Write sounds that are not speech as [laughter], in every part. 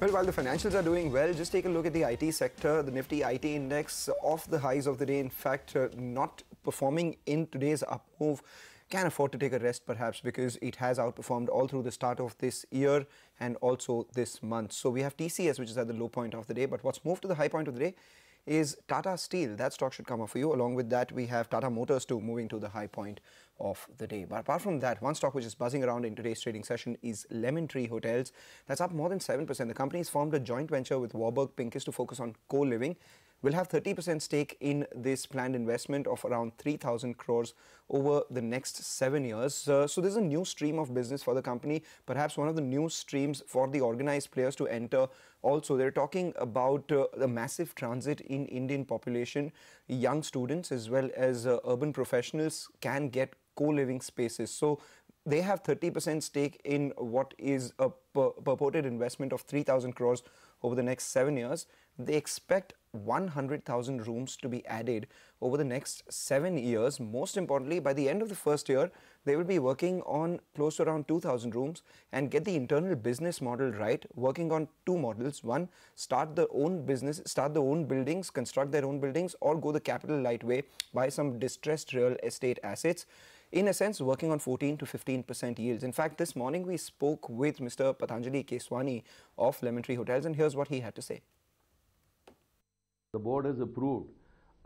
Well, while the financials are doing well, just take a look at the IT sector. The Nifty IT index off the highs of the day. In fact, uh, not performing in today's up move. Can afford to take a rest perhaps because it has outperformed all through the start of this year and also this month. So we have TCS, which is at the low point of the day. But what's moved to the high point of the day is Tata Steel. That stock should come up for you. Along with that, we have Tata Motors too moving to the high point of the day. But apart from that, one stock which is buzzing around in today's trading session is Lemon Tree Hotels. That's up more than 7%. The company has formed a joint venture with Warburg Pincus to focus on co-living will have 30% stake in this planned investment of around 3,000 crores over the next seven years. Uh, so there's a new stream of business for the company, perhaps one of the new streams for the organized players to enter. Also, they're talking about uh, the massive transit in Indian population. Young students as well as uh, urban professionals can get co-living spaces. So they have 30% stake in what is a purported investment of 3,000 crores over the next seven years. They expect 100,000 rooms to be added over the next seven years. Most importantly, by the end of the first year, they will be working on close to around 2,000 rooms and get the internal business model right, working on two models. One, start their own business, start their own buildings, construct their own buildings, or go the capital light way, buy some distressed real estate assets in a sense, working on 14 to 15% yields. In fact, this morning we spoke with Mr. Patanjali Keswani of Lemon Tree Hotels, and here's what he had to say. The board has approved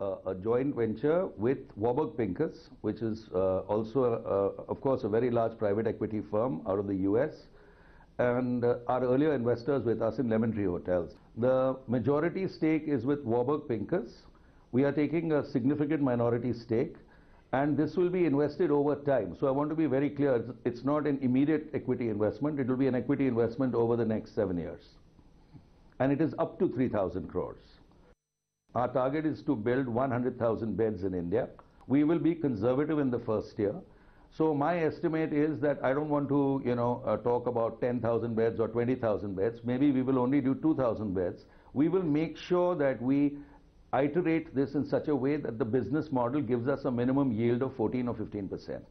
uh, a joint venture with Warburg Pincus, which is uh, also, uh, of course, a very large private equity firm out of the US, and uh, our earlier investors with us in Lemon Tree Hotels. The majority stake is with Warburg Pincus. We are taking a significant minority stake and this will be invested over time. So I want to be very clear, it's not an immediate equity investment, it will be an equity investment over the next seven years. And it is up to 3,000 crores. Our target is to build 100,000 beds in India. We will be conservative in the first year. So my estimate is that I don't want to, you know, uh, talk about 10,000 beds or 20,000 beds. Maybe we will only do 2,000 beds. We will make sure that we iterate this in such a way that the business model gives us a minimum yield of 14 or 15 percent.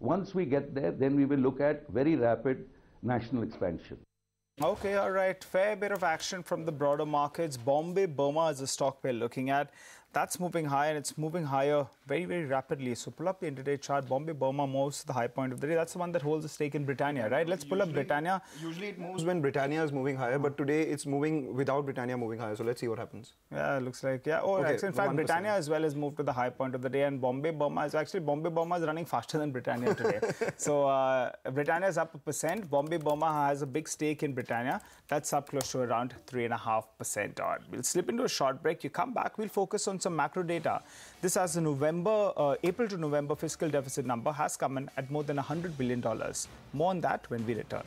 Once we get there, then we will look at very rapid national expansion. Okay, all right. Fair bit of action from the broader markets. Bombay Burma is a stock we're looking at that's moving higher and it's moving higher very, very rapidly. So pull up the intraday chart. Bombay Burma moves to the high point of the day. That's the one that holds the stake in Britannia, right? Let's pull usually, up Britannia. Usually it moves when Britannia is moving higher, but today it's moving without Britannia moving higher. So let's see what happens. Yeah, it looks like, yeah. Oh, okay, actually, in fact, 1%. Britannia as well has moved to the high point of the day and Bombay Burma is actually, Bombay Burma is running faster than Britannia today. [laughs] so uh, Britannia is up a percent. Bombay Burma has a big stake in Britannia. That's up close to around 3.5% odd. We'll slip into a short break. You come back, we'll focus some macro data this as the November, uh, April to November fiscal deficit number has come in at more than $100 billion. More on that when we return.